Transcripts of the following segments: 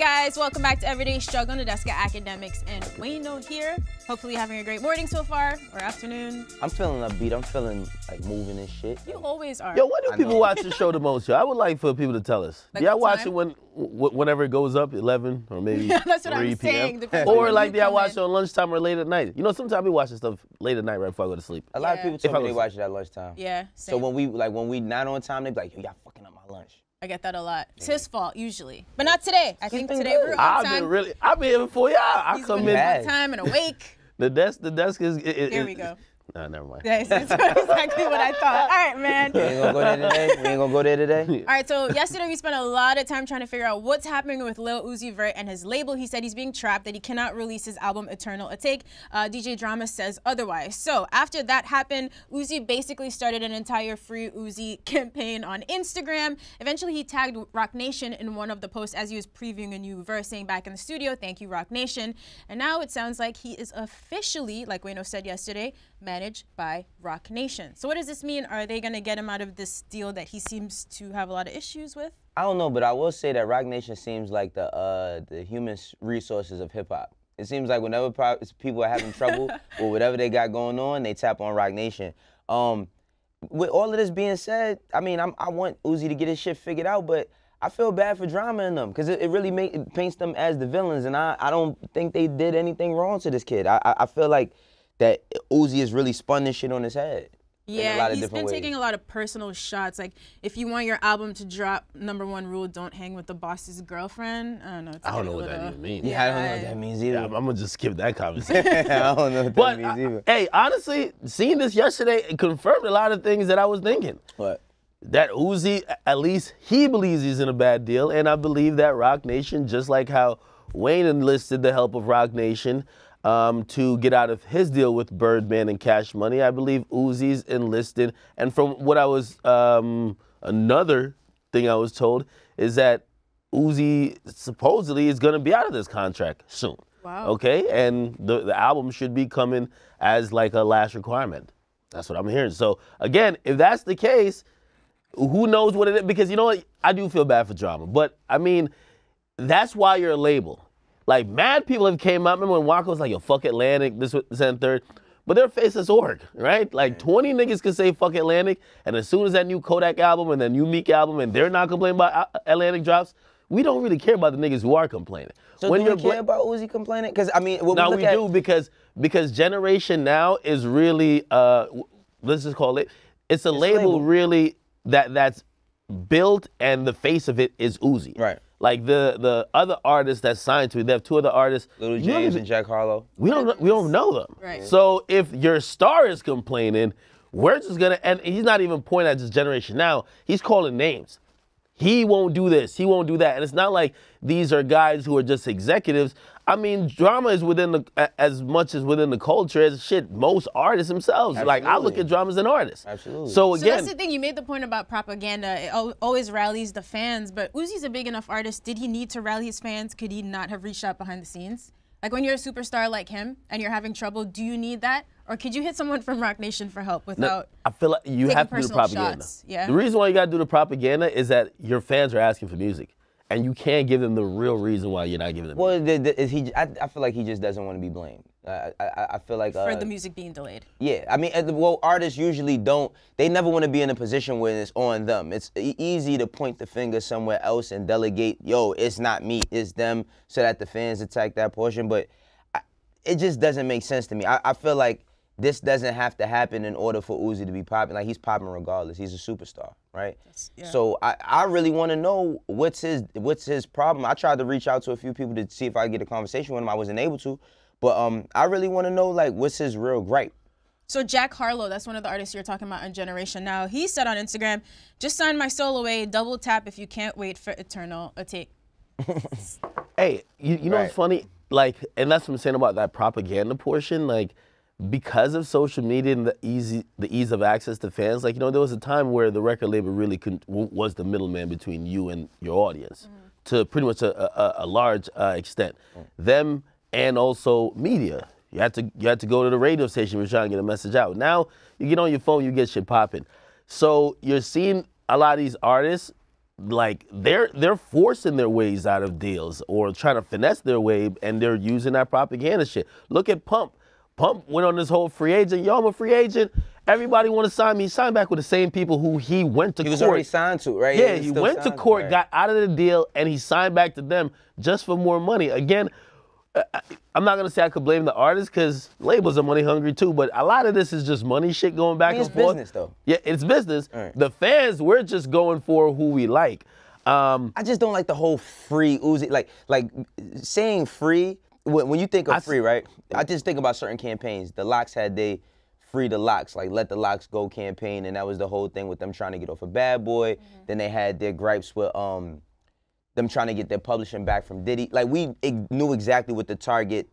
guys, welcome back to Everyday Struggle on the desk at Akademiks and Wayno here. Hopefully you're having a great morning so far or afternoon. I'm feeling upbeat. I'm feeling like moving and shit. You always are. Yo, when do I people know. watch the show the most? Yo, I would like for people to tell us. Like yeah, I what watch time? it when wh- whenever it goes up, 11 or maybe Yeah, that's what 3 I'm p.m. saying. Depends Or when like, you yeah, I watch it on lunchtime or late at night. You know, sometimes we watch this stuff late at night right before I go to sleep. A lot Yeah. of people If I told me they was- watch it at lunchtime. Yeah, So when we like when we not on time, they be like, yo, y'all fucking up my lunch. I get that a lot. It's his fault usually, but not today. I think today good. we're on I've time. been really, I've been here before y'all. I He's come been in. on time and awake. The desk, the desk is. It, it, There we go. Nah, never mind. That's that's exactly what I thought. All right, man. We ain't gonna go there today. We ain't gonna go there today. All right, so yesterday we spent a lot of time trying to figure out what's happening with Lil Uzi Vert and his label. He said he's being trapped, that he cannot release his album Eternal Atake. Uh, DJ Drama says otherwise. So after that happened, Uzi basically started an entire Free Uzi campaign on Instagram. Eventually, he tagged Roc Nation in one of the posts as he was previewing a new verse, saying back in the studio, "Thank you, Roc Nation." And now it sounds like he is officially, like Wayno said yesterday, managed by Roc Nation. So what does this mean? Are they gonna get him out of this deal that he seems to have a lot of issues with? I don't know, but I will say that Roc Nation seems like the uh the human resources of hip hop. It seems like whenever people are having trouble or whatever they got going on, they tap on Roc Nation. Um, with all of this being said, I mean, I'm, I want Uzi to get his shit figured out, but I feel bad for drama in them because it, it really make, it paints them as the villains, and I, I don't think they did anything wrong to this kid. I, I, I feel like that Uzi has really spun this shit on his head. in a Yeah, lot of he's different been ways. taking a lot of personal shots. Like, if you want your album to drop, number one rule: don't hang with the boss's girlfriend. I don't know. It's I don't know what a that even means. Yeah, I don't know what that means either. Yeah, I'm, I'm gonna just skip that conversation. I don't know what that but means I- either. hey, honestly, seeing this yesterday it confirmed a lot of things that I was thinking. What? that Uzi, at least he believes he's in a bad deal, and I believe that Roc Nation, just like how Wayne enlisted the help of Roc Nation um, to get out of his deal with Birdman and Cash Money, I believe Uzi's enlisted. And from what I was, um, another thing I was told is that Uzi supposedly is going to be out of this contract soon. Wow. Okay, and the the album should be coming as like a last requirement. That's what I'm hearing. So again, if that's the case, who knows what it is? Because you know what, I do feel bad for drama, but I mean, that's why you're a label. Like mad people have came out. Remember when Waka was like, "Yo, fuck Atlantic," this, this, and third. But they're faceless org, right? Like 20 niggas can say fuck Atlantic, and as soon as that new Kodak album and that new Meek album, and they're not complaining about uh, Atlantic drops, we don't really care about the niggas who are complaining. So when do we care about Uzi complaining? Because I mean, when now we we at, do because because Generation Now is really uh let's just call it it's a label, label. really that that's built and the face of it is Uzi. Right. Like the the other artists that signed to it, they have two other artists. Little you don't James even- and Jack Harlow. we don't we don't know them. Right. So if your star is complaining, we're just gonna and he's not even pointing at just generation now. He's calling names. He won't do this. He won't do that. And it's not like these are guys who are just executives. I mean, drama is within the as much as within the culture as shit. Most artists themselves. Like I look at drama as an artist. Absolutely. So again, So again, that's the thing. You made the point about propaganda. It always rallies the fans, but Uzi's a big enough artist. Did he need to rally his fans? Could he not have reached out behind the scenes? Like when you're a superstar like him and you're having trouble, do you need that, or could you hit someone from Roc Nation for help No, without? I feel like you have to do the propaganda. shots, yeah? The reason why you gotta do the propaganda is that your fans are asking for music, and you can't give them the real reason why you're not giving them. Well, the, the, is he? I, I feel like he just doesn't want to be blamed. I, I, I feel like for uh, the music being delayed. Yeah, I mean, uh, well, artists usually don't. They never want to be in a position where it's on them. It's easy to point the finger somewhere else and delegate. Yo, it's not me, it's them, so that the fans attack that portion. But I, it just doesn't make sense to me. I, I feel like this doesn't have to happen in order for Uzi to be popping. Like he's popping regardless. He's a superstar, right? yeah. So I, I really want to know what's his what's his problem. I tried to reach out to a few people to see if I could get a conversation with him. I wasn't able to, but um, I really want to know like what's his real gripe. So Jack Harlow, that's one of the artists you're talking about on Generation Now. He said on Instagram, "Just sign my soul away. Double tap if you can't wait for Eternal Atake." Hey, you, you know what's funny? Like, and that's what I'm saying about that propaganda portion. Like, because of social media and the easy, the ease of access to fans. Like, you know, there was a time where the record label really w- was the middleman between you and your audience, to pretty much a, a, a large uh, extent. Them and also media. You had to you had to go to the radio station if you're trying to get a message out. Now you get on your phone, you get shit popping. So you're seeing a lot of these artists like they're they're forcing their ways out of deals or trying to finesse their way, and they're using that propaganda shit. Look at Pump. Pump went on this whole free agent. Yo, I'm a free agent. Everybody want to sign me. He signed back with the same people who he went to court. He was court. already signed to, right? Yeah, he went to court, right. got out of the deal, and he signed back to them just for more money. Again, uh, I- I'm not gonna say I could blame the artist because labels are money hungry too, but a lot of this is just money shit going back I mean, and it's forth. business, though. Yeah, it's business. Right. The fans, we're just going for who we like. Um, I just don't like the whole free Uzi. Like, like saying free. When, when you think of I s- free, right? I just think about certain campaigns. The LOX had they free the LOX, like let the LOX go campaign, and that was the whole thing with them trying to get off a Bad Boy. Then they had their gripes with um them trying to get their publishing back from Diddy. Like we ig- knew exactly what the target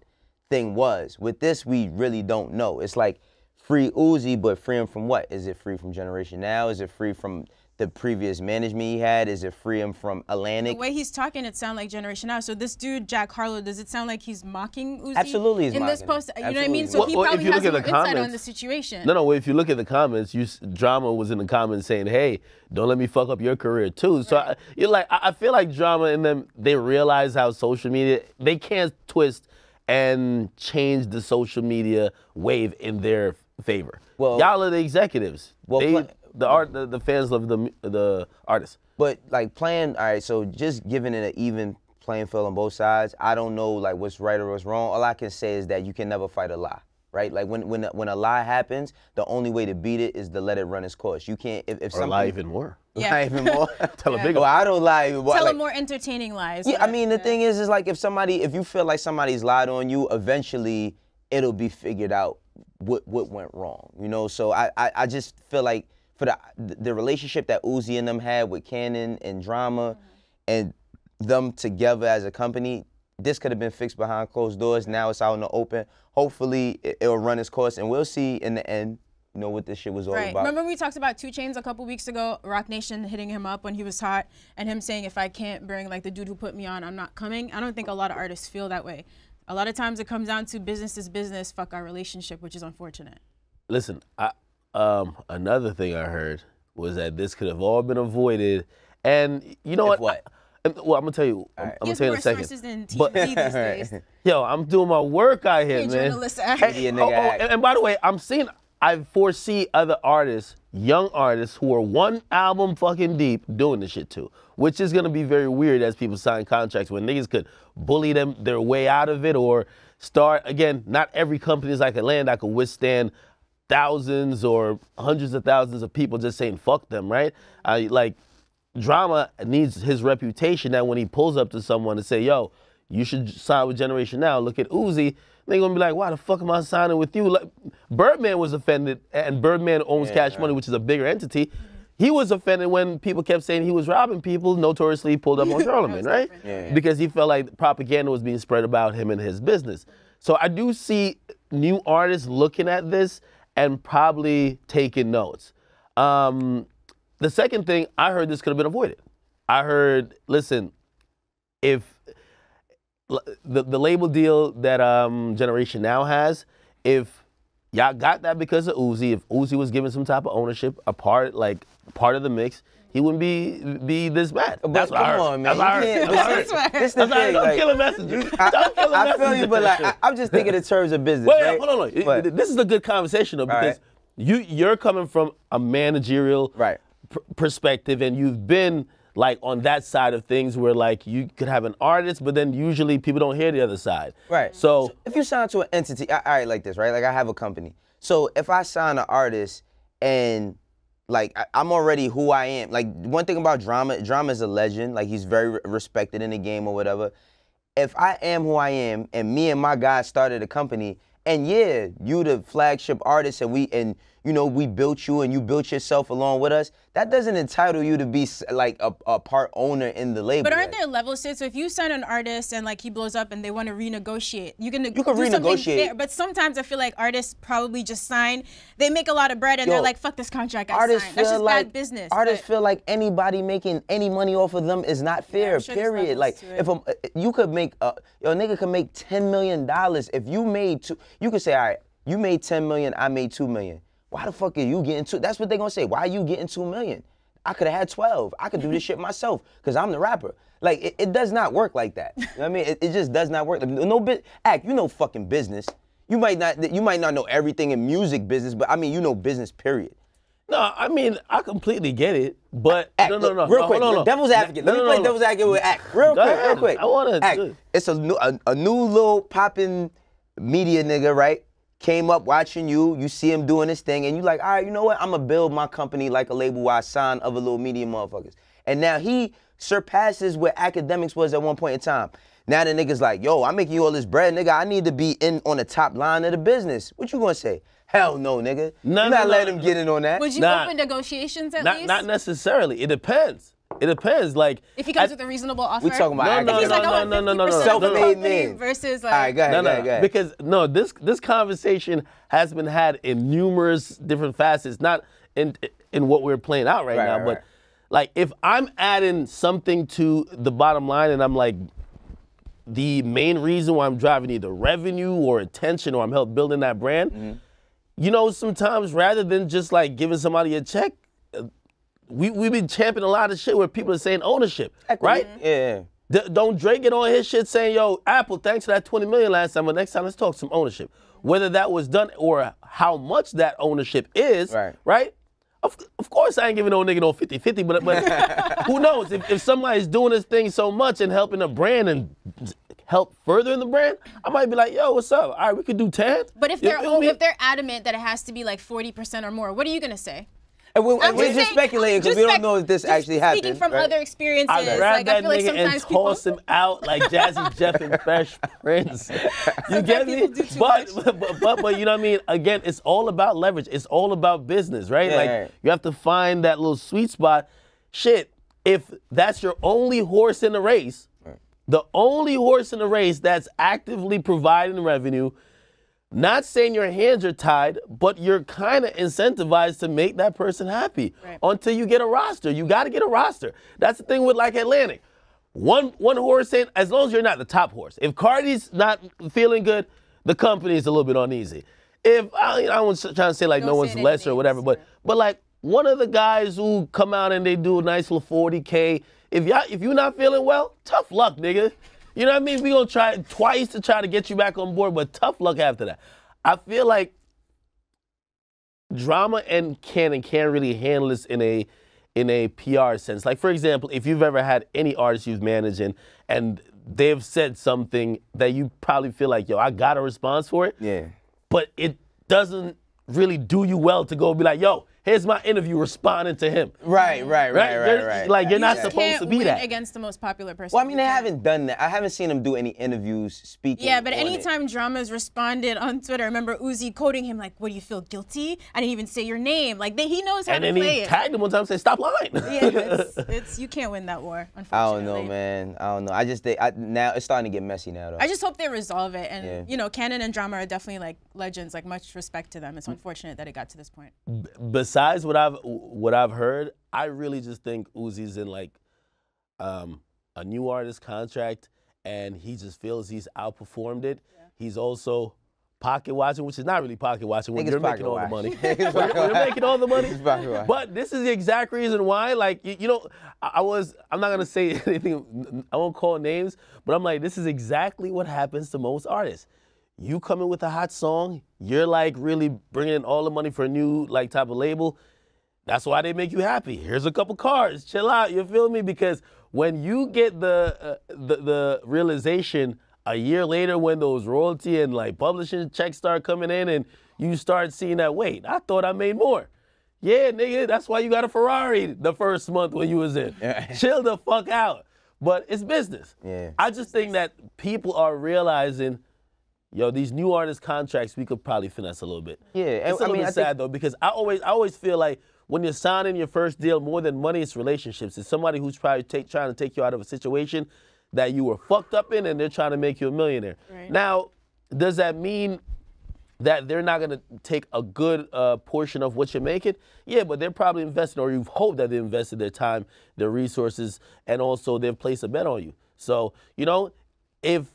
thing was. With this, we really don't know. It's like free Uzi, but free him from what? Is it free from Generation Now? Is it free from the previous management he had? Is it free him from Atlantic? The way he's talking, it sounds like Generation Now. So this dude, Jack Harlow, does it sound like he's mocking Uzi? Absolutely he's in this mocking him. post. You know what I mean? So mocking he. Well, well, probably if you has look more at the insight on the situation. no, no. If you look at the comments, you drama was in the comments saying, "Hey, don't let me fuck up your career too." So I, you're like, I I feel like drama and them they realize how social media they can't twist and change the social media wave in their favor. Well- y'all are the executives. Well, they, pla- the art, the, the fans love the the artists. But like playing, all right. So just giving it an even playing field on both sides. I don't know like what's right or what's wrong. All I can say is that you can never fight a lie, right? Like when when when a lie happens, the only way to beat it is to let it run its course. You can't if, if Or something lie even more. Yeah. lie even more. Tell a big Well, I don't lie. But Tell like, him more entertaining lies. Yeah, I mean the thing is, is like if somebody, if you feel like somebody's lied on you, eventually it'll be figured out what what went wrong. You know, so I I, I just feel like for the the relationship that Uzi and them had with Cannon and Drama, mm-hmm. and them together as a company, this could have been fixed behind closed doors. Now it's out in the open. Hopefully it, it'll run its course, and we'll see in the end, you know, what this shit was all Right. about. Remember we talked about 2 Chainz a couple weeks ago, Roc Nation hitting him up when he was hot, and him saying, "If I can't bring like the dude who put me on, I'm not coming." I don't think a lot of artists feel that way. A lot of times it comes down to business is business, fuck our relationship, which is unfortunate. Listen, I, um, another thing I heard was that this could have all been avoided, and you know If what? what? I- well, I'm gonna tell you. I'm, I'm gonna tell you in a second. sources than But- TMZ these days. Yo, I'm doing my work out here, Hey, man. journalist act. Media nigga oh, oh, and, and by the way, I'm seeing. I foresee other artists, young artists, who are one album fucking deep, doing this shit too, which is gonna be very weird as people sign contracts when niggas could bully them their way out of it or start again. Not every company is like a land that could withstand thousands or hundreds of thousands of people just saying fuck them, right? I like drama needs his reputation that when he pulls up to someone and say, yo, you should sign with Generation Now, look at Uzi, They're gonna be like, why the fuck am I signing with you? Like Birdman was offended, and Birdman owns Cash Money, which is a bigger entity. He was offended when people kept saying he was robbing people, notoriously pulled up on Charlemagne, right? Yeah. Because he felt like propaganda was being spread about him and his business. So I do see new artists looking at this and probably taking notes. Um, the second thing, I heard this could have been avoided. I heard, listen, if the, the label deal that um, Generation Now has, if y'all got that because of Uzi, if Uzi was given some type of ownership, a part like part of the mix, he wouldn't be be this bad. But That's what I come heard. on, man. That's what I heard. can't- That's what I That's heard. This the That's why I thing, don't like- kill a messenger. I, Don't kill a I feel you, but like I, I'm just thinking in terms of business. Wait, right? hold on, hold on. But- This is a good conversation though because right. you you're coming from a managerial Right. pr- perspective, and you've been like on that side of things where like you could have an artist, but then usually people don't hear the other side. Right. So if you sign to an entity, I, all right, like this, right? Like I have a company. So if I sign an artist and like I, I'm already who I am. Like one thing about drama, drama is a legend. Like he's very respected in the game or whatever. If I am who I am, and me and my guys started a company, and yeah, you the flagship artist, and we and you know we built you, and you built yourself along with us. That doesn't entitle you to be like a, a part owner in the label. But aren't Like, there levels to it? So if you sign an artist and like he blows up and they want to renegotiate, you can you can renegotiate. fair. But sometimes I feel like artists probably just sign. They make a lot of bread and Yo, they're like, "Fuck this contract, I artists signed." feel That's just like bad business. artists but- feel like anybody making any money off of them is not fair. I'm sure period. Like if a, eh, you could make a yo nigga could make ten million dollars if you made two. You could say, all right, you made ten million, I made two million. Why the fuck are you getting two? That's what they're gonna say. Why are you getting two million? I could have had 12. I could do this shit myself because I'm the rapper. Like, it, it does not work like that. You know what I mean? It, it just does not work. No bit, act, you know fucking business. You might not, you might not know everything in music business, but I mean, you know business, period. No, I mean I completely get it, but Act, no, no, no, real no, quick, no, no. devil's advocate. Let me play devil's advocate with Act. Real quick, real quick. I wanna Act. It's a new, a, a new little popping media nigga, right? Came up watching you. You see him doing this thing, and you like, all right, you know what? I'm gonna build my company like a label where I sign other little media motherfuckers. And now he surpasses where Akademiks was at one point in time. Now the nigga's like, yo, I'm making you all this bread, nigga. I need to be in on the top line of the business. What you gonna say? Hell no, nigga. No, You're no, not no, letting no. him get in on that. Would you Nah. open negotiations at Not, least? not necessarily. It depends. It depends. Like if he comes I- with a reasonable offer. We talking about No, no, if he's no, like, no, I want no, no, no, no, 50% of the Self-made company man. Versus like, all right, go ahead, no, go no, ahead, go ahead. because no, this this conversation has been had in numerous different facets, not in in what we're playing out right, Right, now, right, but right. like if I'm adding something to the bottom line and I'm like the main reason why I'm driving either revenue or attention or I'm helping building that brand, Mm-hmm. you know, sometimes rather than just like giving somebody a check, uh, we we've been championing a lot of shit where people are saying ownership, right? Mm-hmm. Yeah. D- don't Drake get on his shit saying, "Yo, Apple, thanks for that 20 million last time, but next time let's talk some ownership." Whether that was done or how much that ownership is, Right. right? Of, of course, I ain't giving no nigga no 50-50, but but who knows if, if somebody's doing this thing so much and helping a brand and help furthering the brand, I might be like, "Yo, what's up? All right, we could do 10." But if You they're if they're adamant that it has to be like 40% or more, what are you gonna say? And we, I'm we're just, saying- speculating because we don't know if this just actually happened. Speaking from right? other experiences, I grab like I that feel like nigga and sometimes people. toss him out like Jazzy Jeff and Fresh Prince. You get me? people But, but but but you know what I mean? Again, it's all about leverage. It's all about business, right? Yeah, like right. you have to find that little sweet spot. Shit, if that's your only horse in the race, the only horse in the race that's actively providing revenue, not saying your hands are tied, but you're kind of incentivized to make that person happy Right. until you get a roster. You got to get a roster. That's the thing with like Atlantic. One one horse in, as long as you're not the top horse. If Cardi's not feeling good, the company is a little bit uneasy. If I, I was trying to say like Don't no one's lesser or whatever, but but like one of the guys who come out and they do a nice little 40k. If y'all if you're not feeling well, tough luck, nigga. You know what I mean? We're gonna try twice to try to get you back on board, but tough luck after that. I feel like drama and Cannon can't really handle this in a in a PR sense. Like for example, if you've ever had any artist you've managed and and they've said something that you probably feel like, yo, I got a response for it Yeah. but it doesn't really do you well to go be like, yo, here's my interview responding to him. Right, right, right, right, You're- right. Like you're You not just supposed can't to be win that. against the most popular person. Well, I mean, You they haven't done that. I haven't seen him do any interviews speaking. Yeah, but on it. anytime Drama's responded on Twitter, I remember Uzi quoting him like, "What do you feel guilty? I didn't even say your name." Like they, he knows how and to then play he it. tagged him one time and said, stop lying. yeah, it's, it's you can't win that war. Unfortunately, I don't know, man. I don't know. I just think I, now it's starting to get messy now, though. I just hope they resolve it, and Yeah. you know, Cannon and Drama are definitely like legends. Like much respect to them. It's unfortunate that it got to this point. Besides what I've what I've heard, I really just think Uzi's in like um, a new artist contract, and he just feels he's outperformed it. He's also pocket watching, which is not really pocket watching when you're making pocket all the money. Niggas when pocket you're making all the money. Niggas pocket watch. But this is the exact reason why, like, you, you know, I, I was, I'm not gonna say anything, I won't call names, but I'm like, this is exactly what happens to most artists. You come in with a hot song, you're like really bringing in all the money for a new like type of label. That's why they make you happy. Here's a couple cards, chill out. You feel me? Because when you get the uh, the, the realization a year later, when those royalty and like publishing checks start coming in, and you start seeing that, wait, I thought I made more. Yeah, nigga, that's why you got a Ferrari the first month when you was in. Chill the fuck out. But it's business. Yeah. I just think that people are realizing, yo, these new artist contracts we could probably finesse a little bit. Yeah, and it's a I little mean, bit I think- sad though because I always I always feel like when you're signing your first deal, more than money, it's relationships. It's somebody who's probably take, trying to take you out of a situation that you were fucked up in, and they're trying to make you a millionaire. Right. Now, does that mean that they're not going to take a good uh, portion of what you're making? Yeah, but they're probably investing, or you've hoped that they invested their time, their resources, and also they've placed a bet on you. So, you know, if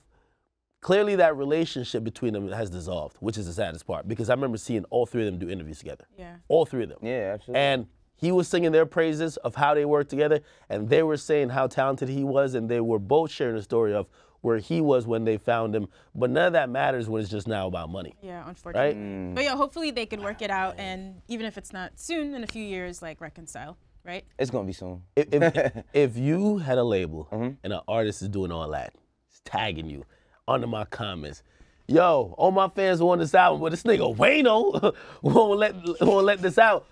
clearly that relationship between them has dissolved, which is the saddest part, because I remember seeing all three of them do interviews together. Yeah. All three of them. Yeah, absolutely. And he was singing their praises of how they worked together, and they were saying how talented he was, and they were both sharing the story of where he was when they found him. But none of that matters when it's just now about money. Yeah, unfortunately. Right. Mm. But yeah, hopefully they can work it ah, out, and even if it's not soon, in a few years, like reconcile, right? It's gonna be soon. If, if, if you had a label mm-hmm. and an artist is doing all that, it's tagging you under my comments. Yo, all my fans want this album, but this nigga Wayno won't let won't let this out.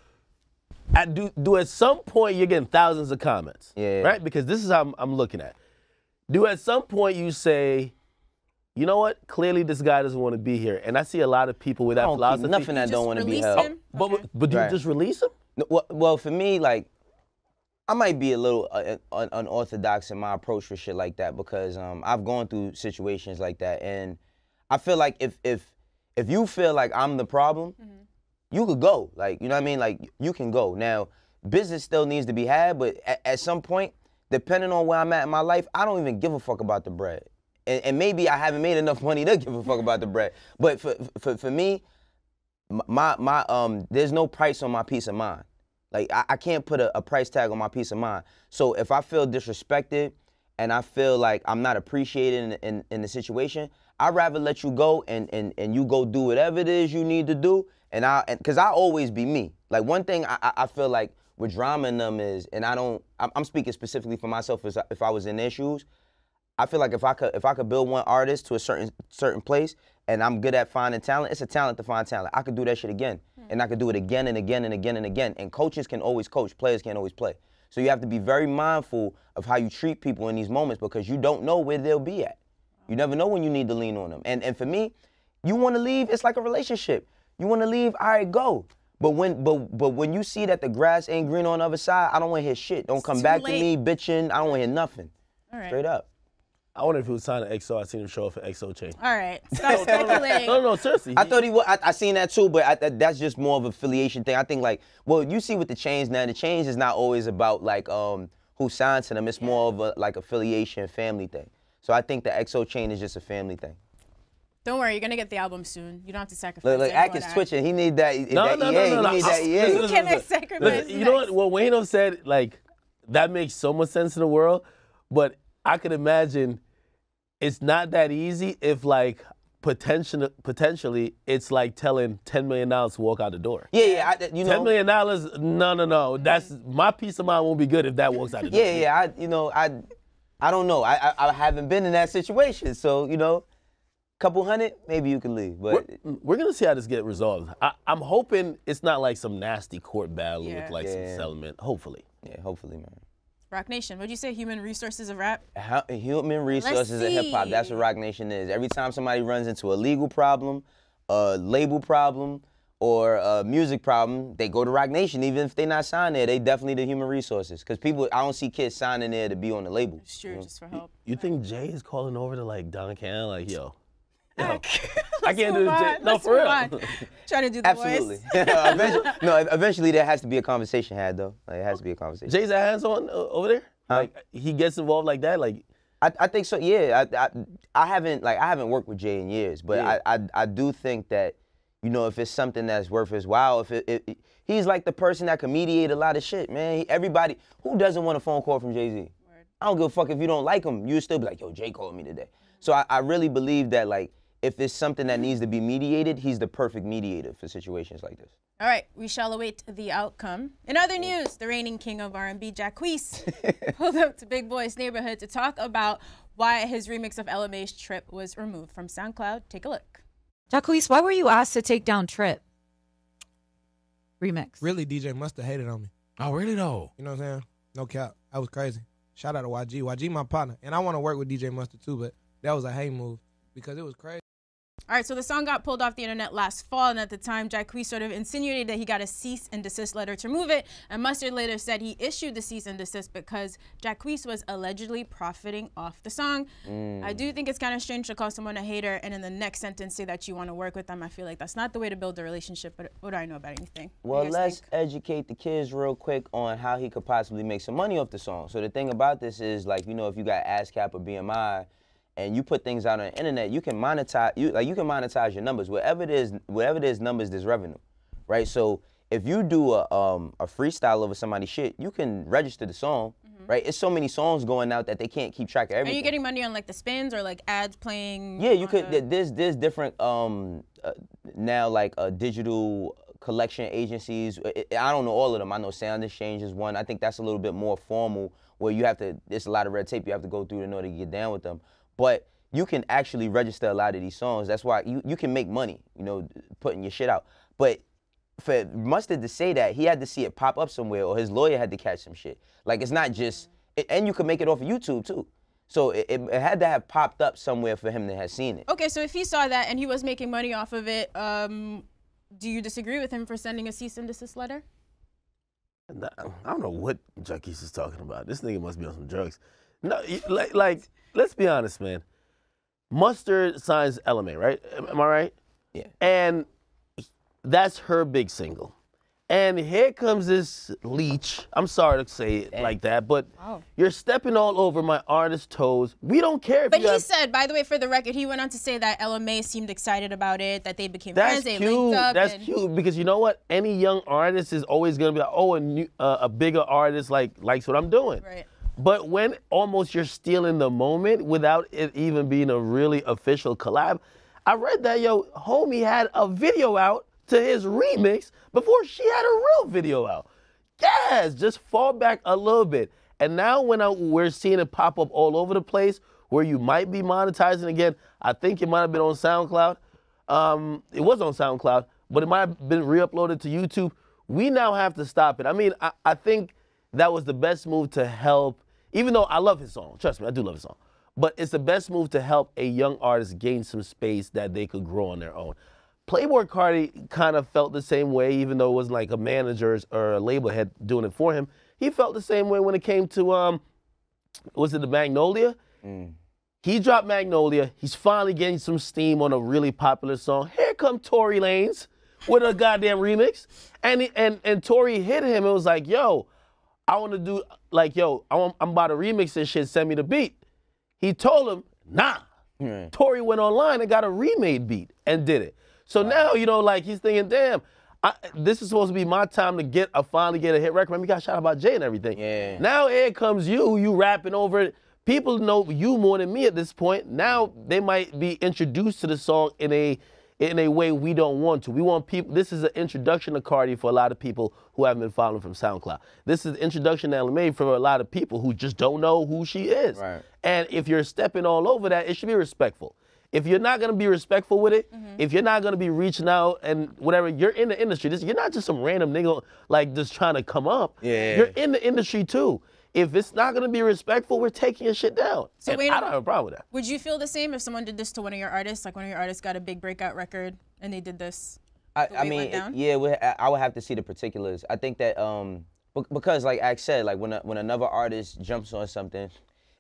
At, do, do at some point you're getting thousands of comments, Yeah. right? Because this is how I'm, I'm looking at. Do at some point you say, you know what? Clearly this guy doesn't want to be here, and I see a lot of people with that I don't keep philosophy. nothing that don't want to be release held. him? But Okay. but do you Right. just release him? No, Well, well, for me, like, I might be a little uh, un- unorthodox in my approach for shit like that because um, I've gone through situations like that, and I feel like if if if you feel like I'm the problem, you could go. Like, you know what I mean? Like, you can go. Now, business still needs to be had, but at, at some point, depending on where I'm at in my life, I don't even give a fuck about the bread. And, and maybe I haven't made enough money to give a fuck about the bread. But for for, for me, my my um there's no price on my peace of mind. Like I, I can't put a, a price tag on my peace of mind. So if I feel disrespected and I feel like I'm not appreciated in, in, in the situation, I'd rather let you go and, and and you go do whatever it is you need to do. And I and cause I always be me. Like one thing I, I- feel like with drama in them is, and I don't I'm, I'm speaking specifically for myself as if I was in shoes, I feel like if I could if I could build one artist to a certain certain place and I'm good at finding talent, it's a talent to find talent. I could do that shit again. Hmm. And I could do it again and again and again and again. And coaches can always coach, players can't always play. So you have to be very mindful of how you treat people in these moments because you don't know where they'll be at. You never know when you need to lean on them. And and for me, you want to leave, it's like a relationship. You want to leave, all right, go. But when but but when you see that the grass ain't green on the other side, I don't want to hear shit. Don't come back late. to me bitching. I don't want to hear nothing. All right. Straight up. I wonder if he was signed to EXO. I seen him show up for EXO chain. All right. Stop speculating. No, no, seriously. I thought he was. I, I seen that too, but I, that, that's just more of affiliation thing. I think like, well, you see with the chains now, the chains is not always about like um who signs to them. It's more of a like affiliation, family thing. So I think the EXO chain is just a family thing. Don't worry, you're gonna get the album soon. You don't have to sacrifice. Look, look, anyone Ack is to twitching. He need that. No, that no, EA. no, no, no. He need that I- EA. listen, You listen, cannot listen. sacrifice Listen, you know what? next. What Wayno said, like, that makes so much sense in the world, but I could imagine it's not that easy if, like, potential, potentially it's like telling $10 million to walk out the door. Yeah, yeah. I, you know. $10 million, no, no, no. That's my peace of mind won't be good if that walks out the door. Yeah, yeah. I, you know, I, I don't know. I, I, I haven't been in that situation, so you know, couple hundred, maybe you can leave. But We're, we're gonna see how this get resolved. I, I'm hoping it's not like some nasty court battle Yeah. with like Yeah. some settlement. Hopefully. yeah, hopefully, man. Roc Nation. What'd you say? Human resources of rap. How, human resources in hip hop. That's what Roc Nation is. Every time somebody runs into a legal problem, a label problem, or a music problem, they go to Roc Nation. Even if they're not signed there, they definitely the human resources. Cause people, I don't see kids signing there to be on the label. It's true, mm. just for help. You think Jay is calling over to like Don Can, like, yo, yo, I can't do move this. No, Let's for real. move on. Trying to do the Absolutely. voice. eventually, no, eventually there has to be a conversation had though. Like, it has to be a conversation. Jay's hands on uh, over there. Like he gets involved like that. Like I, I think so. Yeah, I, I I haven't like I haven't worked with Jay in years, but Yeah. I, I I do think that you know if it's something that's worth his while, if it, it, he's like the person that can mediate a lot of shit, man. He- everybody who doesn't want a phone call from Jay Z. I don't give a fuck if you don't like him. You still be like, yo, Jay called me today. So I, I really believe that like if it's something that needs to be mediated, he's the perfect mediator for situations like this. All right, we shall await the outcome. In other news, the reigning king of R&B, Jacquees, pulled up to Big Boy's neighborhood to talk about why his remix of Ella Mai's Trip was removed from SoundCloud. Take a look. Jacquees, why were you asked to take down Trip? Remix. Really, DJ must have hated on me. Oh, really though? You know what I'm saying? No cap. That was crazy. Shout out to YG. YG my partner. And I want to work with DJ Mustard too, but that was a hate move because it was crazy. All right, so the song got pulled off the internet last fall, and at the time, Jacquees sort of insinuated that he got a cease and desist letter to remove it. And Mustard later said he issued the cease and desist because Jacquees was allegedly profiting off the song. Mm. I do think it's kind of strange to call someone a hater and in the next sentence say that you want to work with them. I feel like that's not the way to build a relationship. But what do I know about anything? Well, let's think? educate the kids real quick on how he could possibly make some money off the song. So the thing about this is, like, you know, if you got ASCAP or BMI, and you put things out on the internet, you can monetize. You like you can monetize your numbers. Whatever it is, wherever there's numbers, there's revenue, right? So if you do a um a freestyle over somebody's shit, you can register the song, right? It's so many songs going out that they can't keep track of everything. Are you getting money on like the spins or like ads playing? Yeah, you could. the- There's there's different um uh, now like uh, digital collection agencies. I, I I don't know all of them. I know SoundExchange is one. I think that's a little bit more formal where you have to. There's a lot of red tape you have to go through in order to get down with them. But you can actually register a lot of these songs. That's why you you can make money. You know, putting your shit out. But for Mustard to say that, he had to see it pop up somewhere, or his lawyer had to catch some shit. Like it's not just, it, and you can make it off of YouTube too. So it, it, it had to have popped up somewhere for him to have seen it. Okay, so if he saw that and he was making money off of it, um, do you disagree with him for sending a cease and desist letter? I don't know what Junkies is talking about. This nigga must be on some drugs. No, like, like, let's be honest, man. Mustard signs Ella Mai, right? Am am I right? Yeah. And that's her big single. And here comes this leech. I'm sorry to say it like that, but Wow. you're stepping all over my artist's toes. We don't care if But you he have said, by the way, for the record, he went on to say that Ella Mai seemed excited about it, that they became That's friends, they cute. linked up. That's and- cute because you know what? Any young artist is always gonna be like, oh, a new, uh, a bigger artist like likes what I'm doing. Right. But when almost you're stealing the moment without it even being a really official collab, I read that yo homie had a video out to his remix before she had a real video out. Yes, just fall back a little bit. And now when I, we're seeing it pop up all over the place, where you might be monetizing again, I think it might have been on SoundCloud. Um, it was on SoundCloud, but it might have been re-uploaded to YouTube. We now have to stop it. I mean, I, I think that was the best move to help. Even though I love his song, trust me, I do love his song. But it's the best move to help a young artist gain some space that they could grow on their own. Playboi Carti kind of felt the same way, even though it wasn't like a manager or a label head doing it for him. He felt the same way when it came to um, was it the Magnolia? He dropped Magnolia. He's finally getting some steam on a really popular song. Here come Tory Lanez with a goddamn remix, and he, and and Tory hit him. and was like, "Yo, I want to do like yo, I want, I'm about to remix this shit. Send me the beat." He told him, "Nah." Tory went online and got a remade beat and did it. So now you know, like he's thinking, "Damn." I, this is supposed to be my time to get a finally get a hit record. Remember, you got shot out by Jay and everything. Yeah. Now here comes you, you rapping over it. People know you more than me at this point. Now they might be introduced to the song in a in a way we don't want to. We want people. This is an introduction to Carti for a lot of people who haven't been following from SoundCloud. This is introduction to Ella Mai for a lot of people who just don't know who she is. Right. And if you're stepping all over that, it should be respectful. If you're not gonna be respectful with it, mm-hmm. if you're not gonna be reaching out and whatever, you're in the industry. This, you're not just some random nigga like just trying to come up. Yeah. You're in the industry too. If it's not gonna be respectful, we're taking your shit down. So And wait a I don't have a problem with that. Would you feel the same if someone did this to one of your artists? Like one of your artists got a big breakout record and they did this? I, I mean, it- yeah, we, I I would have to see the particulars. I think that um, because like Ax said, like when a, when another artist jumps on something,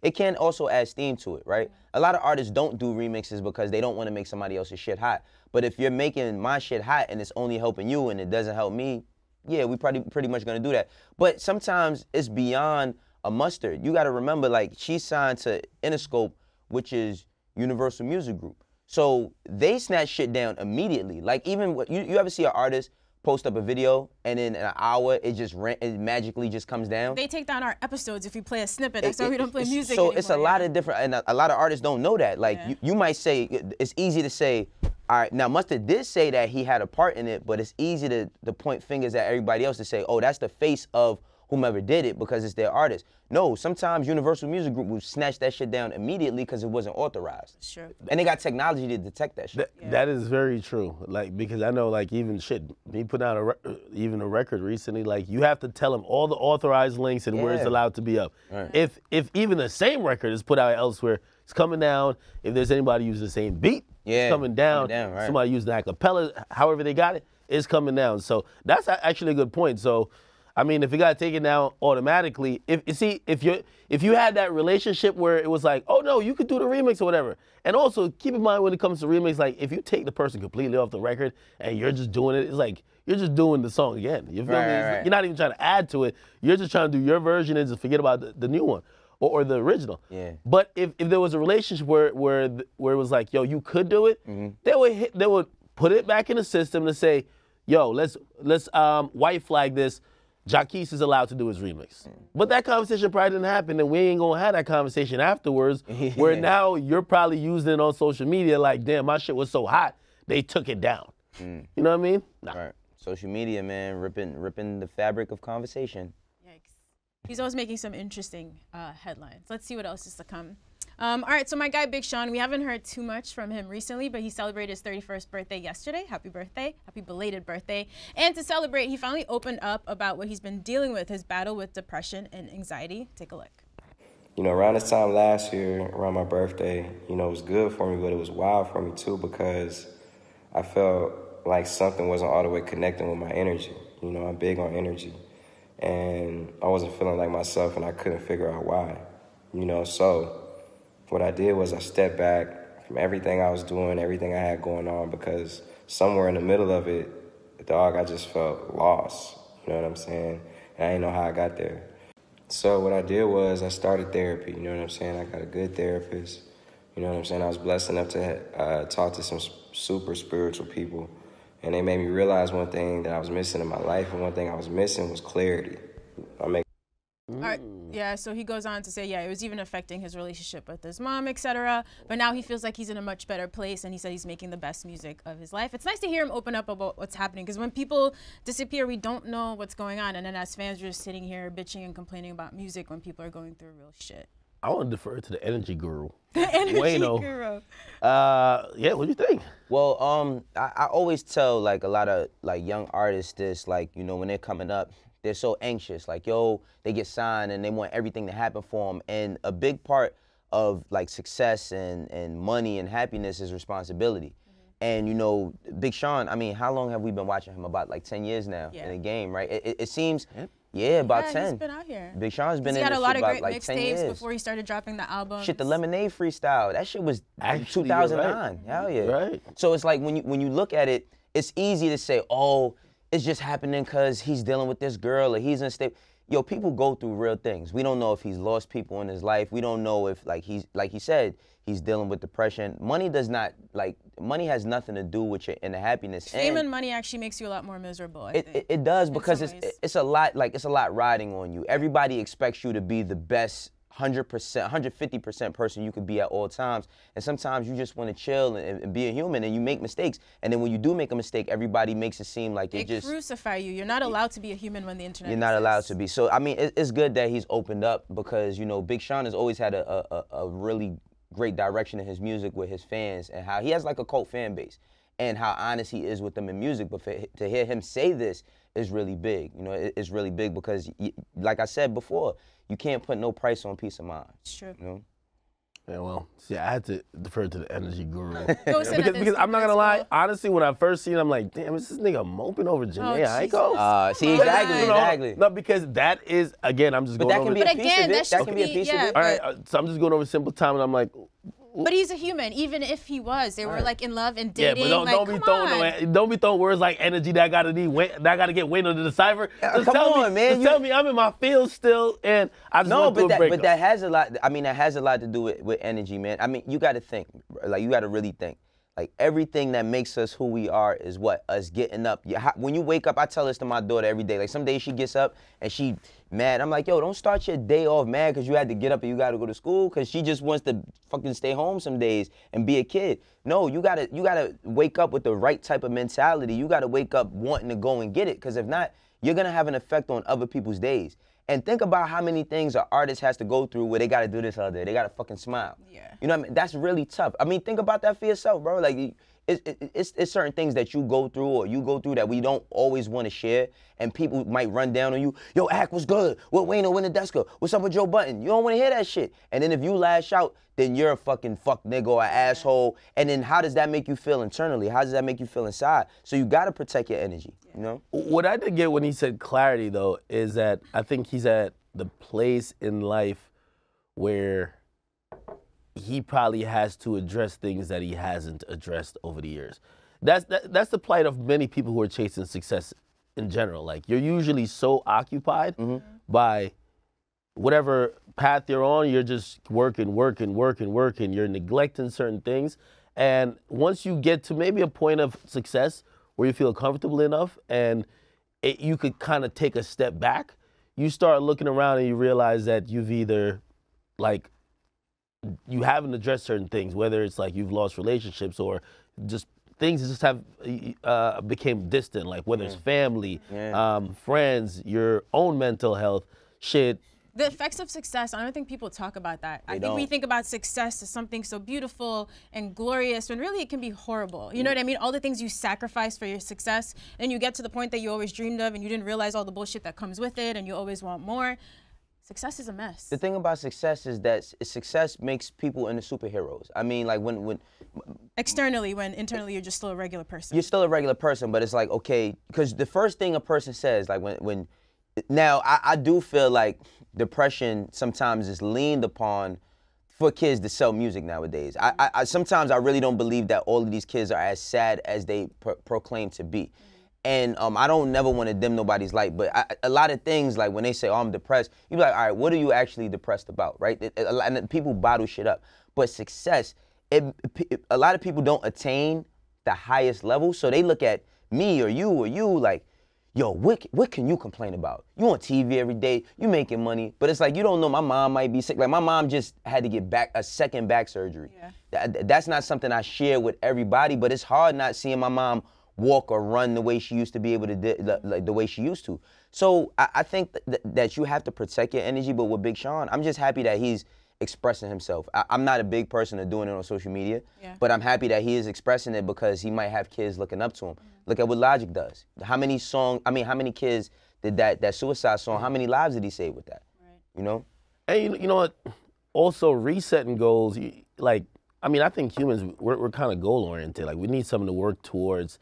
it can also add steam to it, right? A lot of artists don't do remixes because they don't want to make somebody else's shit hot. But if you're making my shit hot and it's only helping you and it doesn't help me, yeah, we probably pretty much gonna do that. But sometimes it's beyond a mustard. You got to remember, like she's signed to Interscope, which is Universal Music Group. So they snatch shit down immediately. Like even what you, you ever see an artist post up a video and in an hour it just ran, it magically just comes down. They take down our episodes if we play a snippet. That's It- why we don't play music. So it's a lot of different, and a, a lot of artists don't know that. Like Yeah. you, you might say it's easy to say, all right, now Mustard did say that he had a part in it, but it's easy to to point fingers at everybody else to say, oh, that's the face of whomever did it because it's their artist. No, sometimes Universal Music Group will snatch that shit down immediately because it wasn't authorized. Sure. And they got technology to detect that shit. That, that is very true. Like because I know like even shit me putting out a re- uh, even a record recently like you have to tell them all the authorized links and where it's allowed to be up. If if even the same record is put out elsewhere, it's coming down. If there's anybody using the same beat, Yeah, it's coming down. coming down, right. Somebody using the acapella, however they got it, it's coming down. So that's actually a good point. So. I mean, if you got taken down automatically, if you see, if you if you had that relationship where it was like, oh no, you could do the remix or whatever, and also keep in mind when it comes to remix, like if you take the person completely off the record and you're just doing it, it's like you're just doing the song again. You feel Right, me? right. You're not even trying to add to it. You're just trying to do your version and just forget about the, the new one or, or the original. Yeah. But if, if there was a relationship where where where it was like, yo, you could do it, Mm-hmm. they would hit, they would put it back in the system to say, yo, let's let's um, white flag this. Jacquees is allowed to do his remix. But that conversation probably didn't happen, and we ain't gonna have that conversation afterwards. Where now you're probably using it on social media like, damn, my shit was so hot, they took it down. You know what I mean? Nah. Right. Social media, man, ripping ripping the fabric of conversation. He's always making some interesting uh, headlines. Let's see what else is to come. Um, all right, so my guy Big Sean, we haven't heard too much from him recently, but he celebrated his 31st birthday yesterday. Happy birthday. Happy belated birthday. And to celebrate, he finally opened up about what he's been dealing with, his battle with depression and anxiety. Take a look. You know, around this time last year, around my birthday, you know, it was good for me, but it was wild for me too because I felt like something wasn't all the way connecting with my energy. You know, I'm big on energy. And I wasn't feeling like myself and I couldn't figure out why. You know, so what I did was I stepped back from everything I was doing, everything I had going on, because somewhere in the middle of it, dog, I just felt lost. You know what I'm saying? And I didn't know how I got there. So what I did was I started therapy. You know what I'm saying? I got a good therapist. You know what I'm saying? I was blessed enough to uh, talk to some super spiritual people, and they made me realize one thing that I was missing in my life, and one thing I was missing was clarity. I make right. Yeah, so he goes on to say, yeah, it was even affecting his relationship with his mom, etc. But now he feels like he's in a much better place, and he said he's making the best music of his life. It's nice to hear him open up about what's happening, because when people disappear, we don't know what's going on, and then as fans, we're just sitting here bitching and complaining about music when people are going through real shit. I want to defer to the energy guru. Energy Wayno. guru. Uh, yeah, what do you think? Well, um, I, I always tell like a lot of like young artists this, like you know when they're coming up, they're so anxious. Like yo, they get signed and they want everything to happen for them. And a big part of like success and and money and happiness is responsibility. And you know, Big Sean. I mean, how long have we been watching him? About like ten years now Yeah. in the game, right? It, it, it seems, yeah, about yeah, ten. he's been out here. Big Sean's been he in had a lot of great like mixtapes before he started dropping the album. Shit, the Lemonade freestyle, that shit was Actually, you're right. 2009. Hell yeah. Right. So it's like when you when you look at it, it's easy to say, oh, it's just happening because he's dealing with this girl or he's in state. Yo, people go through real things. We don't know if he's lost people in his life. We don't know if like he's like he said, he's dealing with depression. Money does not like money has nothing to do with your inner happiness. Fame And- and money actually makes you a lot more miserable. I it, think. it, it does because it's ways. it's a lot like it's a lot riding on you. Everybody expects you to be the best 100%, 150% person you could be at all times. And sometimes you just want to chill and, and be a human and you make mistakes. And then when you do make a mistake, everybody makes it seem like they just crucify you. You're not allowed to be a human when the internet. you're not allowed to be. So I mean, it, it's good that he's opened up because you know Big Sean has always had a, a a really great direction in his music with his fans and how he has like a cult fan base and how honest he is with them in music. But for, to hear him say this is really big. You know, it, it's really big because, y like I said before, you can't put no price on peace of mind. It's true. You know. Yeah, well, see, I had to defer to the energy guru. Go because, because I'm not gonna festival. lie, honestly, when I first seen, it, I'm like, damn, is this nigga moping over Jhené Oh, Jesus. Aiko? Uh, see, exactly. You know, exactly. No, because that is again, I'm just But going that can be a piece again, of it. that's That can be a piece yeah, of it. all right, uh, so I'm just going over simple time, and I'm like, But he's a human. Even if he was, they were like in love and dating. yeah, dating. but don't, like, don't be throwing no, don't be throwing words like energy that I gotta need win, that gotta get wind under the cipher. Uh, Just come tell on, me, man, Just you- tell me I'm in my field still, and I just No, went through but a that, breakup. but that has a lot. I mean, that has a lot to do with, with energy, man. I mean, you got to think, like you got to really think. Like everything that makes us who we are is what us getting up. When you wake up, I tell this to my daughter every day. Like some days she gets up and she mad. I'm like, yo, don't start your day off mad because you had to get up and you got to go to school because she just wants to fucking stay home some days and be a kid. No, you gotta you gotta wake up with the right type of mentality. You gotta wake up wanting to go and get it because if not, you're gonna have an effect on other people's days. And think about how many things an artist has to go through where they gotta do this all day. They gotta fucking smile. Yeah. You know what I mean? That's really tough. I mean, think about that for yourself, bro. Like, it's, it- it's, it's certain things that you go through or you go through that we don't always want to share. And people might run down on you. Yo, act was good. What Wayne or Deska? What's up with Joe Budden? You don't want to hear that shit. And then if you lash out, then you're a fucking fuck nigga or asshole. And then how does that make you feel internally? How does that make you feel inside? So you gotta protect your energy. You know? What I did get when he said clarity, though, is that I think he's at the place in life where he probably has to address things that he hasn't addressed over the years. That's that, that's the plight of many people who are chasing success in general. Like you're usually so occupied mm-hmm. by whatever path you're on, you're just working, working, working, working. You're neglecting certain things. And once you get to maybe a point of success where you feel comfortable enough and it, you could kind of take a step back, you start looking around and you realize that you've either like you haven't addressed certain things, whether it's like you've lost relationships or just things just have uh, became distant, like whether it's family, Yeah. um, friends, your own mental health, shit. The effects of success, I don't think people talk about that. I think we don't. think about success as something so beautiful and glorious when really it can be horrible. You know what I mean? All the things you sacrifice for your success, and you get to the point that you always dreamed of and you didn't realize all the bullshit that comes with it and you always want more. Success is a mess. The thing about success is that success makes people into superheroes. I mean, like when when Externally, when internally you're just still a regular person. you're still a regular person, but it's like okay, because the first thing a person says, like when when now I, I do feel like depression sometimes is leaned upon for kids to sell music nowadays. I, I, I sometimes I really don't believe that all of these kids are as sad as they pro- proclaim to be. And um, I don't never want to dim nobody's light, but I, a lot of things like when they say, "Oh, I'm depressed," you be like, "All right, what are you actually depressed about?" Right? It- it- lot- and people bottle shit up, but success, it, it- a lot of people don't attain the highest level, so they look at me or you or you like, "Yo, what what can you complain about? You on TV every day, you making money, but it's like you don't know. My mom might be sick. Like my mom just had to get back a second back surgery. Yeah. That- that's not something I share with everybody, but it's hard not seeing my mom walk or run the way she used to be able to di- the, like the way she used to. So I, I think th- that you have to protect your energy. But with Big Sean, I'm just happy that he's expressing himself. I, I'm not a big person of doing it on social media, Yeah. but I'm happy that he is expressing it because he might have kids looking up to him. Mm-hmm. Look at what Logic does. How many song? I mean, how many kids did that that suicide song? How many lives did he save with that? You know. And you, you know what? Also, resetting goals. Like, I mean, I think humans we're, we're kind of goal oriented. Like, we need something to work towards,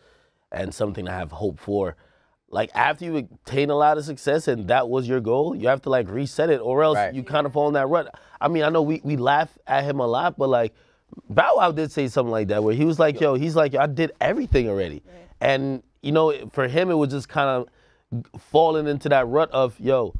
and something to have hope for. Like after you attain a lot of success and that was your goal, you have to like reset it, or else Right. you kind of fall in that rut. I mean, I know we, we laugh at him a lot, but like Bow Wow did say something like that, where he was like, "Yo, he's like, I did everything already," and you know, for him, it was just kind of falling into that rut of, "Yo,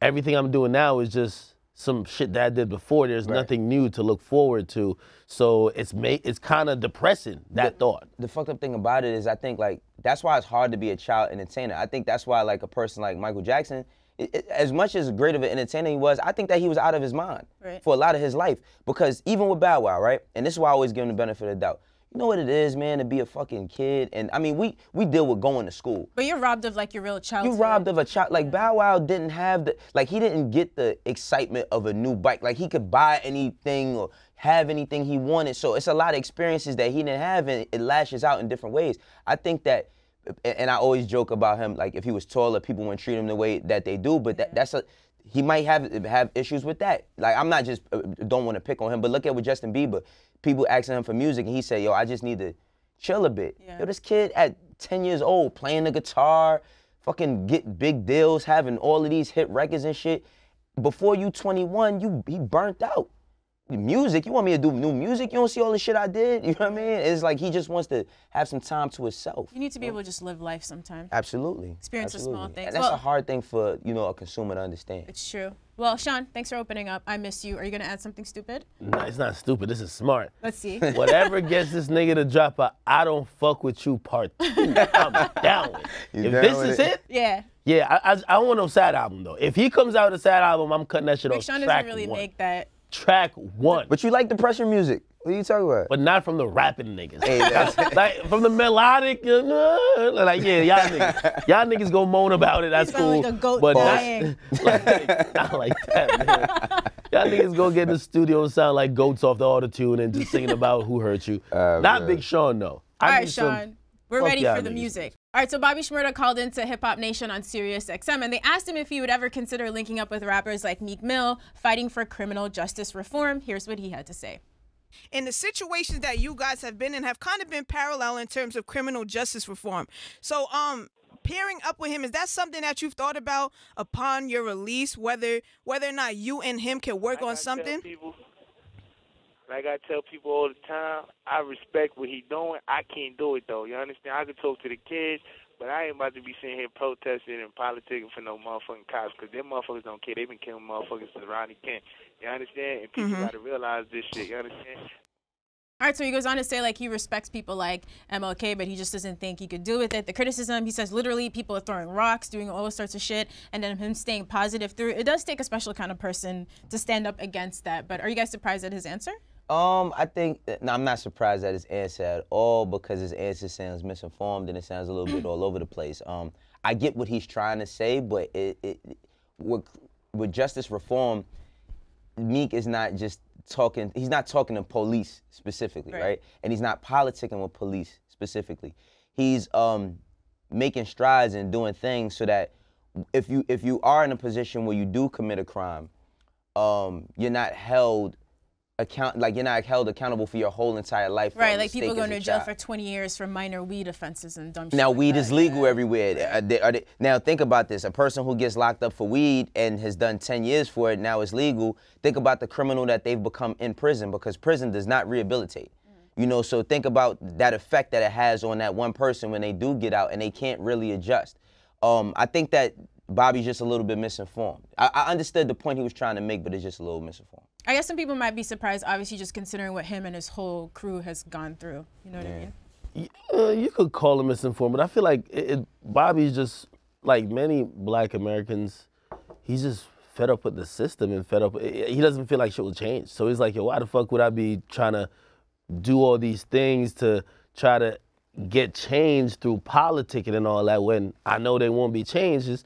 everything I'm doing now is just some shit that I did before. There's nothing new to look forward to. So it's ma- it's kind of depressing that thought. the fucked up thing about it is I think like that's why it's hard to be a child entertainer. I think that's why like a person like Michael Jackson, it, it- as much as great of an entertainer he was, I think that he was out of his mind Right. for a lot of his life. Because even with Bow Wow, right, and this is why I always give him the benefit of the doubt. You know what it is, man, to be a fucking kid, and I mean we we deal with going to school. But you're robbed of like your real childhood. You robbed of a child. Like Bow Wow didn't have the like he didn't get the excitement of a new bike. Like he could buy anything or have anything he wanted. So it's a lot of experiences that he didn't have, and it lashes out in different ways. I think that, and I always joke about him. Like if he was taller, people wouldn't treat him the way that they do. But that, that's a he might have have issues with that. Like I'm not just uh, don't want to pick on him, but look at with Justin Bieber. People asking him for music, and he said, "Yo, I just need to chill a bit." Yeah. Yo, this kid at 10 years old playing the guitar, fucking get big deals, having all of these hit records and shit. Before you 21, you he burnt out. Music, you want me to do new music? You don't see all the shit I did? You know what I mean? It's like he just wants to have some time to himself. You need to be able to just live life sometimes. Absolutely. Experience the small Absolutely. things. And that's a hard thing for, you know, a consumer to understand. It's true. Well, Sean, thanks for opening up. I miss you. Are you gonna add something stupid? No, it's not stupid. This is smart. Let's see. Whatever gets this nigga to drop a I don't fuck with you part two, I'm down with. You if down this with is it? it, yeah. yeah, I, I, I don't want no sad album though. If he comes out with a sad album, I'm cutting that shit Big off Sean track doesn't really one. make that. Track one. But you like depression music. What are you talking about? but not from the rapping niggas. Hey, that's- like from the melodic, uh, like yeah, y'all niggas, y'all niggas go moan about it. That's cool. like a goat but dying. not, like, not like that, man. Y'all niggas go get in the studio and sound like goats off the auto tune and just singing about who hurt you. Uh, not man. Big Sean though. I All right, need some- Sean. We're fuck ready y'all for the music. All right, so Bobby Shmurda called into Hip Hop Nation on Sirius XM, and they asked him if he would ever consider linking up with rappers like Meek Mill, fighting for criminal justice reform. Here's what he had to say. In the situations that you guys have been in have kind of been parallel in terms of criminal justice reform. So, um, pairing up with him is that something that you've thought about upon your release? Whether whether or not you and him can work I on something? People, like I tell people all the time, I respect what he doing. I can't do it though. You understand? I can talk to the kids, but I ain't about to be sitting here protesting and politicking for no motherfucking cops because them motherfuckers don't care. They been killing motherfuckers since Rodney King. You understand? And people Mhm. got to realize this shit. You understand? All right, so he goes on to say like he respects people like MLK, but he just doesn't think he could deal with it. The criticism, he says, literally people are throwing rocks, doing all sorts of shit, and then him staying positive through. It does take a special kind of person to stand up against that. But are you guys surprised at his answer? Um, I think no, I'm not surprised at his answer at all because his answer sounds misinformed and it sounds a little bit all over the place. Um, I get what he's trying to say, but it, it with, with justice reform, Meek is not just talking. He's not talking to police specifically, right? Right. And he's not politicking with police specifically. He's um making strides and doing things so that if you if you are in a position where you do commit a crime, um, you're not held account like you're not held accountable for your whole entire life. Right, like people going to jail child. for 20 years for minor weed offenses and dumb shit. Now like weed that. is legal everywhere. Are they- are they- now think about this: a person who gets locked up for weed and has done 10 years for it now is legal. Think about the criminal that they've become in prison because prison does not rehabilitate. You know, so think about that effect that it has on that one person when they do get out and they can't really adjust. Um, I think that Bobby's just a little bit misinformed. I, I understood the point he was trying to make, but it's just a little misinformed. I guess some people might be surprised, obviously, just considering what him and his whole crew has gone through. You know what I mean? Uh, you could call him misinformed, but I feel like it, it, Bobby's just like many Black Americans. He's just fed up with the system and fed up. He doesn't feel like shit will change. So he's like, yo, why the fuck would I be trying to do all these things to try to get change through politicking and all that when I know they won't be changed?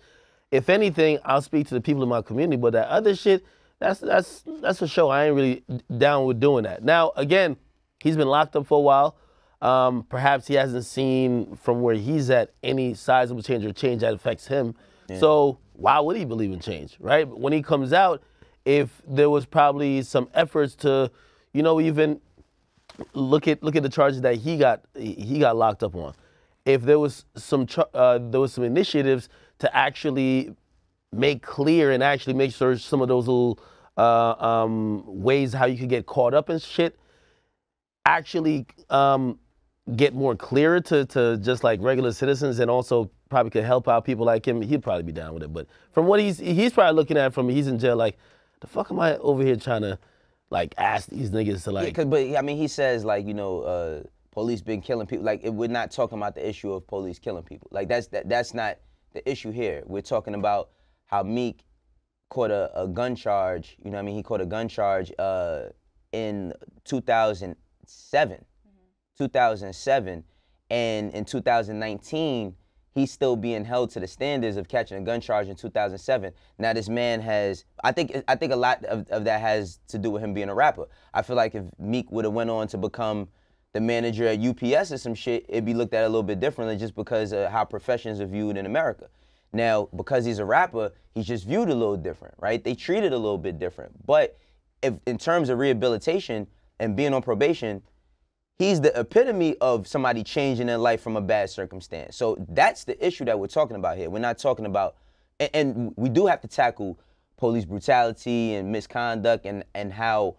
If anything, I'll speak to the people in my community, but that other shit, that's that's that's a show. I ain't really down with doing that. Now, again, he's been locked up for a while. Um, perhaps he hasn't seen from where he's at any sizable change or change that affects him. So why would he believe in change, right? When he comes out, if there was probably some efforts to, you know, even look at look at the charges that he got he got locked up on. If there was some uh, there was some initiatives to actually make clear and actually make sure some of those little uh, um, ways how you could get caught up in shit actually um, get more clearer to, to just like regular citizens and also probably could help out people like him, he'd probably be down with it. But from what he's he's probably looking at from he's in jail like, the fuck am I over here trying to like ask these niggas to like. Yeah, but I mean, he says like you know, uh, police been killing people. Like we're not talking about the issue of police killing people. Like that's that, that's not the issue here. We're talking about how Meek caught a, a gun charge. You know, I mean, he caught a gun charge uh, in 2007, 2007, and in 2019. He's still being held to the standards of catching a gun charge in 2007. Now this man has, I think, I think a lot of, of that has to do with him being a rapper. I feel like if Meek would have went on to become the manager at UPS or some shit, it'd be looked at a little bit differently just because of how professions are viewed in America. Now, because he's a rapper, he's just viewed a little different, right? They treat it a little bit different. But if in terms of rehabilitation and being on probation, he's the epitome of somebody changing their life from a bad circumstance. So that's the issue that we're talking about here. We're not talking about, and, and we do have to tackle police brutality and misconduct and, and how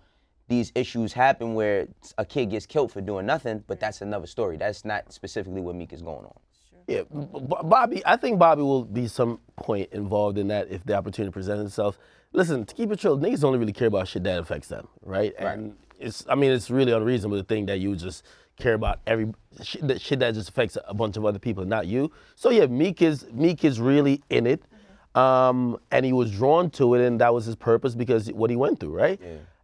these issues happen where a kid gets killed for doing nothing, but that's another story. That's not specifically what Meek is going on. Yeah, B- B- Bobby. I think Bobby will be some point involved in that if the opportunity presents itself. Listen, to keep it real, niggas only really care about shit that affects them, right? right. And it's, I mean, it's really unreasonable to think that you just care about every shit that, shit that just affects a bunch of other people, not you. So yeah, Meek is Meek is really in it, um, and he was drawn to it, and that was his purpose because what he went through, right?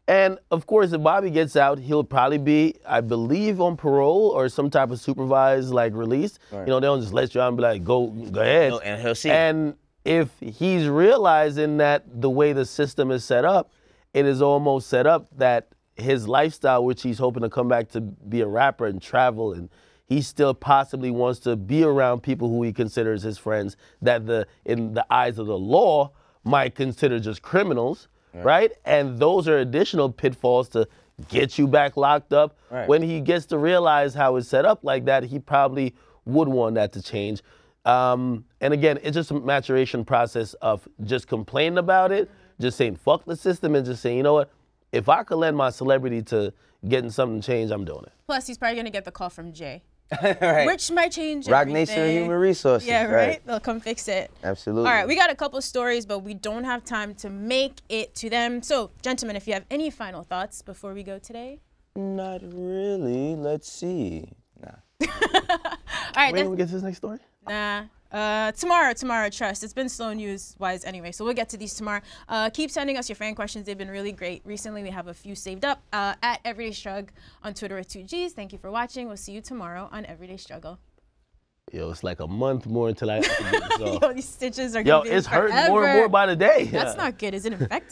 And of course, if Bobby gets out, he'll probably be, I believe, on parole or some type of supervised like release. You know, they don't just let you out and be like, go, go ahead. No, and he'll see. And if he's realizing that the way the system is set up, it is almost set up that his lifestyle, which he's hoping to come back to be a rapper and travel, and he still possibly wants to be around people who he considers his friends that the in the eyes of the law might consider just criminals, right? And those are additional pitfalls to get you back locked up. Right. When he gets to realize how it's set up like that, he probably would want that to change. Um, and again, it's just a maturation process of just complaining about it, just saying fuck the system, and just saying, you know what, if I could lend my celebrity to getting something changed, I'm doing it. Plus, he's probably gonna get the call from Jay, right. which might change. Roc Nation everything. Human Resources. Yeah, right? They'll come fix it. Absolutely. All right, we got a couple stories, but we don't have time to make it to them. So, gentlemen, if you have any final thoughts before we go today. Not really. Let's see. Nah. All right, Wait, that's, we get to this next story. Nah. Uh, tomorrow, tomorrow, trust. It's been slow news wise anyway, so we'll get to these tomorrow. Uh, keep sending us your fan questions. They've been really great. Recently, we have a few saved up uh, at Everyday Strugg on Twitter with two G's. Thank you for watching. We'll see you tomorrow on Everyday Struggle. Yo, it's like a month more until I, I get this off. Yo, these stitches are Yo, it's hurting more and more by the day. That's not good. Is it infected?